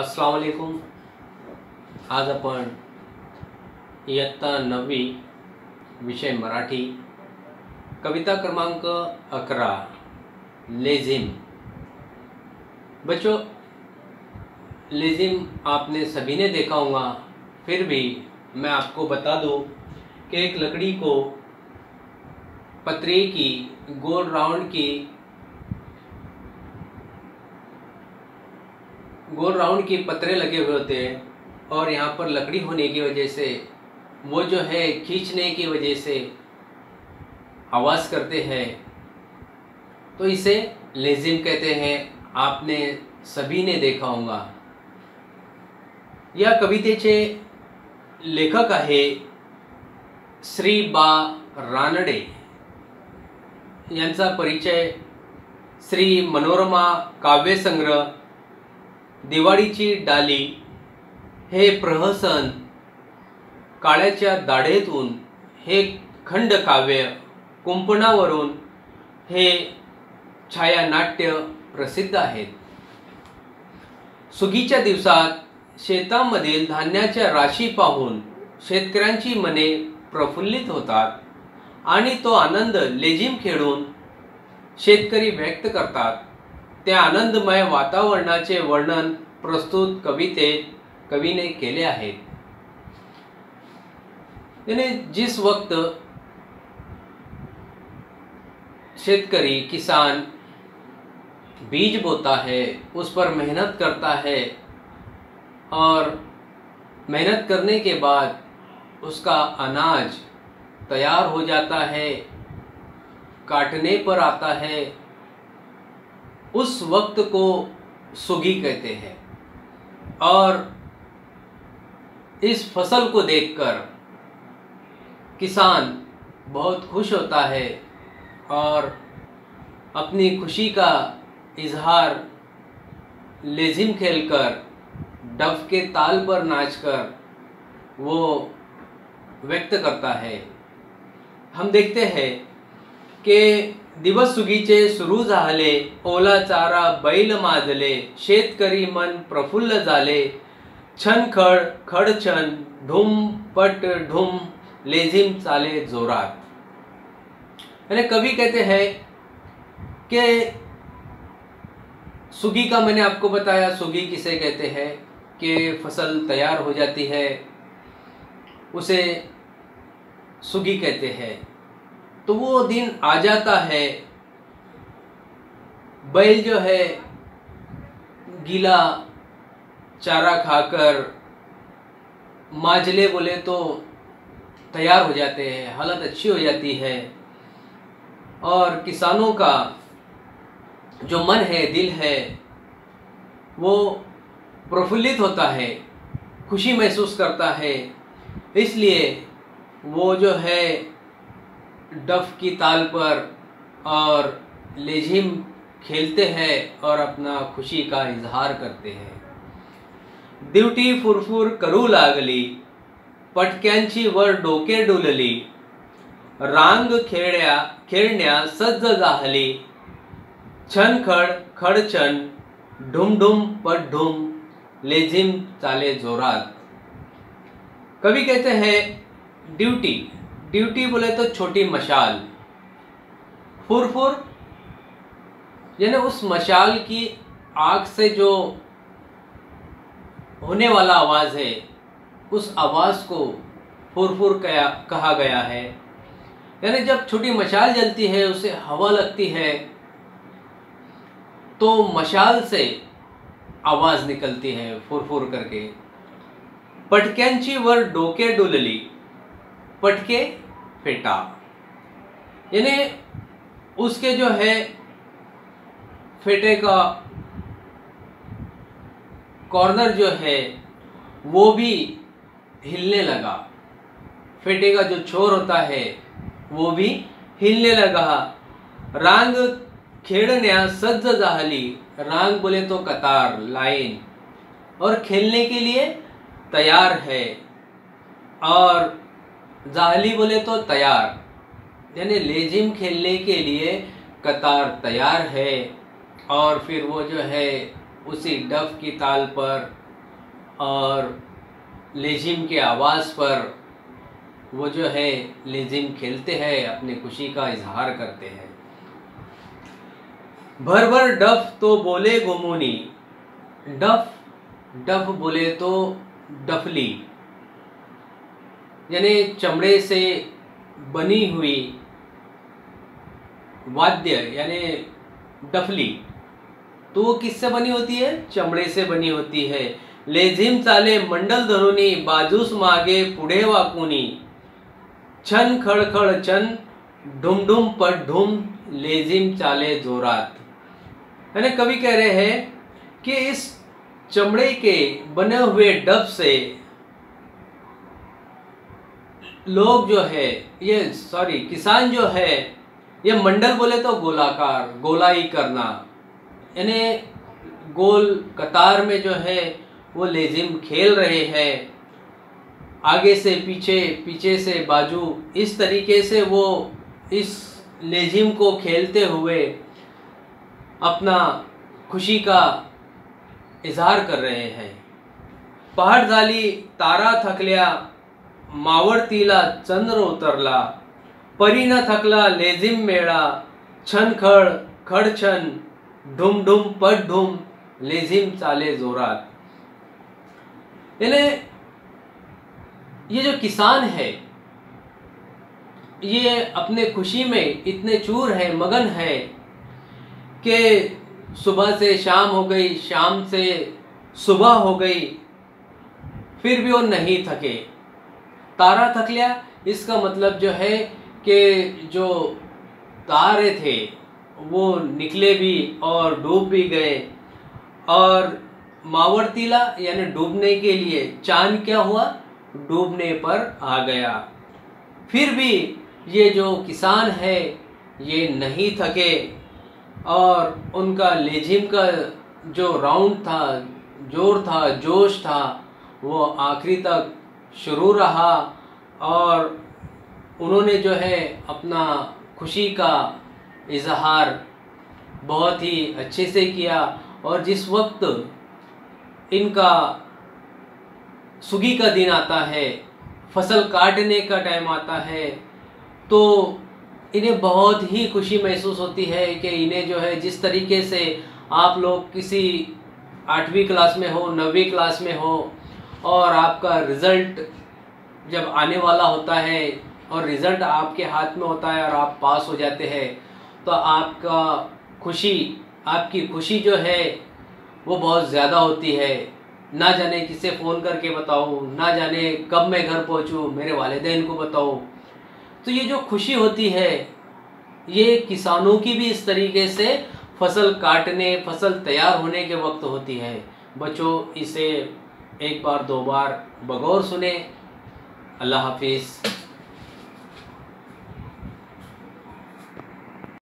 अस्सलाम वालेकुम। आज आपण इयत्ता नववी विषय मराठी, कविता क्रमांक अकरा, लेजिम। बच्चों, लेजिम आपने सभी ने देखा होगा, फिर भी मैं आपको बता दूँ कि एक लकड़ी को पतरे की गोल राउंड की गोल राउंड के पतरे लगे हुए होते हैं और यहाँ पर लकड़ी होने की वजह से, वो जो है खींचने की वजह से आवाज़ करते हैं। तो इसे लेजिम कहते हैं। आपने सभी ने देखा होगा। या कवितेचे लेखक आहे श्री बा रानडे। परिचय श्री मनोरमा काव्यसंग्रह दिवाळीची डाली हे प्रहसन काळ्याच्या दाढेतून हे खंडकाव्य कुंपणावरून हे छायानाट्य प्रसिद्ध आहेत. सुगीच्या दिवसात शेतामधील धान्याच्या राशी पाहून शेतकऱ्यांची मने प्रफुल्लित होतात आणि तो आनंद लेझिम खेळून शेतकरी व्यक्त करतात. आनंदमय वातावरणाचे वर्णन प्रस्तुत कवितेत कवीने केले आहेत यानी जिस वक्त शेतकरी, किसान बीज बोता है, उस पर मेहनत करता है, और मेहनत करने के बाद उसका अनाज तैयार हो जाता है, काटने पर आता है उस वक्त को सुगी कहते हैं। और इस फ़सल को देखकर किसान बहुत खुश होता है और अपनी खुशी का इजहार लेजिम खेलकर, डफ के ताल पर नाचकर वो व्यक्त करता है। हम देखते हैं की दिवस सुगीचे सुरू झाले ओला चारा बैल माजले, शेतकरी मन प्रफुल्ल झाले. छन खड खड छन, ढुम, पट ढुम, लेझिम चाले जोरात. यानी कवि कहते हैं कि सुगी का मैंने आपको बताया, सुगी किसे कहते हैं कि फ़सल तैयार हो जाती है, उसे सुगी कहते हैं। तो वो दिन आ जाता है। बैल जो है, गीला चारा खाकर माजले बोले तो तैयार हो जाते हैं, हालत अच्छी हो जाती है। और किसानों का जो मन है, दिल है, वो प्रफुल्लित होता है, खुशी महसूस करता है। इसलिए वो जो है डफ की ताल पर और लेझिम खेलते हैं और अपना खुशी का इजहार करते हैं। दिवटी फुरफुर करू लागली, पटक्यांची वर डोके डुलली, रांग खेळ्या खेळण्या सज्ज खडछन ढुम पट ढुम लेझिम चाले जोरात। कवि कहते हैं ड्यूटी ड्यूटी बोले तो छोटी मशाल। फुरफुर, यानी उस मशाल की आग से जो होने वाला आवाज़ है, उस आवाज़ को फुरफुर कहा गया है। यानी जब छोटी मशाल जलती है, उसे हवा लगती है तो मशाल से आवाज़ निकलती है फुरफुर करके। पटक्यांची वर डोके डुलली। पटके फेटा। यानी उसके जो है फेटे का कॉर्नर जो है, वो भी हिलने लगा। फेटे का जो छोर होता है, वो भी हिलने लगा। रांग खेड़न्या सज्ज झाली रांग बोले तो कतार, लाइन। और खेलने के लिए तैयार है। और जाहली बोले तो तैयार। यानी लेजिम खेलने के लिए कतार तैयार है और फिर वो जो है उसी डफ की ताल पर और लेजिम के आवाज़ पर वो जो है लेजिम खेलते हैं, अपनी खुशी का इजहार करते हैं। भर भर डफ तो बोले गुमुनी, डफ डफ बोले तो डफली। यानी चमड़े से बनी हुई वाद्य, यानी डफली तो वो किससे बनी होती है? चमड़े से बनी होती है। लेझिम चाले मंडल धरुनी, बाजूस मागे पुढे वाकुनी। छन खड़खड़ छन, ढुम ढुम पट ढुम लेजिम चाले जोरात। यानी कवि कह रहे हैं कि इस चमड़े के बने हुए डब से लोग जो है, ये सॉरी किसान जो है, ये मंडल बोले तो गोलाकार, गोलाई करना। यानी गोल कतार में जो है, वो लेजिम खेल रहे हैं। आगे से, पीछे पीछे से, बाजू, इस तरीके से वो इस लेजिम को खेलते हुए अपना खुशी का इजहार कर रहे हैं। पहाड़ झाली तारा थकल्या मावळतीला चंद्र उतरला. परी न थकला, लेझिम मेळा. छन खड खडछन ढुम ढुम पट ढुम लेझिम चाले जोरात. यानी, ये जो किसान है, ये अपने खुशी में इतने चूर है, मगन है, कि सुबह से शाम हो गई, शाम से सुबह हो गई, फिर भी वो नहीं थके। तारा थक लिया। इसका मतलब जो है कि जो तारे थे, वो निकले भी और डूब भी गए। और मावरतीला, यानी डूबने के लिए चाँद क्या हुआ? डूबने पर आ गया। फिर भी ये जो किसान है, ये नहीं थके। और उनका लेजिम का जो राउंड था, ज़ोर था, जोश था, वो आखिरी तक शुरू रहा और उन्होंने जो है अपना खुशी का इजहार बहुत ही अच्छे से किया और जिस वक्त इनका सुगी का दिन आता है, फ़सल काटने का टाइम आता है तो इन्हें बहुत ही खुशी महसूस होती है कि इन्हें जो है जिस तरीके से आप लोग किसी आठवीं क्लास में हो, नवीं क्लास में हो और आपका रिज़ल्ट जब आने वाला होता है और रिज़ल्ट आपके हाथ में होता है और आप पास हो जाते हैं तो आपका खुशी, आपकी खुशी जो है, वो बहुत ज़्यादा होती है। ना जाने किसे फ़ोन करके बताऊँ, ना जाने कब मैं घर पहुँचूँ, मेरे वालदेन को बताऊँ। तो ये जो खुशी होती है, ये किसानों की भी इस तरीके से फ़सल काटने, फ़सल तैयार होने के वक्त होती है। बच्चों, इसे एक बार दो बार बगौर सुने। अल्लाह हाफिज़।